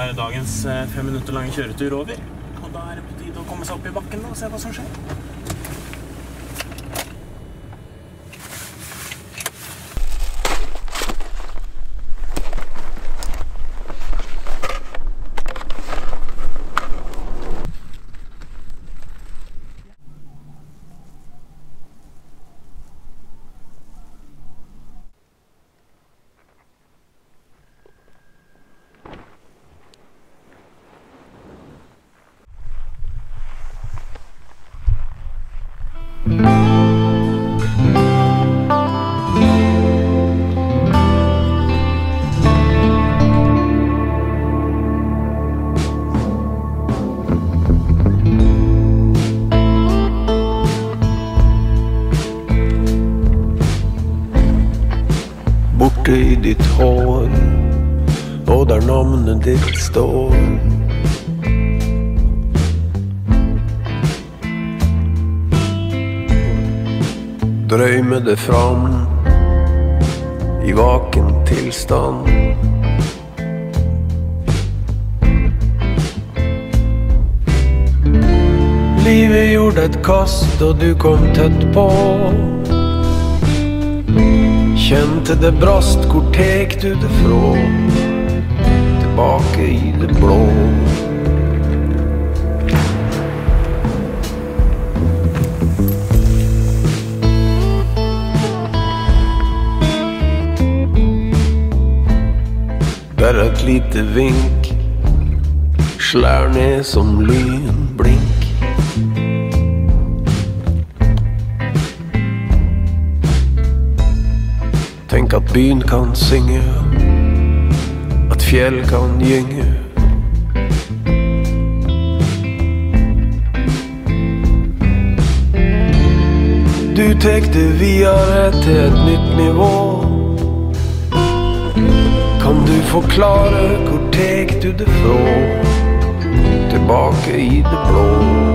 var dagens eh, fem minutter lange kjøretur over. Og da er det på tide å komme seg opp i bakken og se hva som skjer. Borte i ditt hår, og der navnet ditt står. Drøyme det fram i vaken tilstand. Livet gjorde et kast, og du kom tett på. Kjente det brast, hvor tek du det fra? Tilbake i det blå. Bare et lite vink slær ned som lynblink. Byen kan synge, at fjell kan gynge. Du tek det videre til et nytt nivå. Kan du forklare hvor tek du det fra? Tilbake i det blå.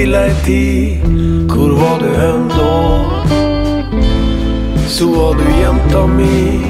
Stille ei tid, hvor var du hen da? Så var du jenta mi,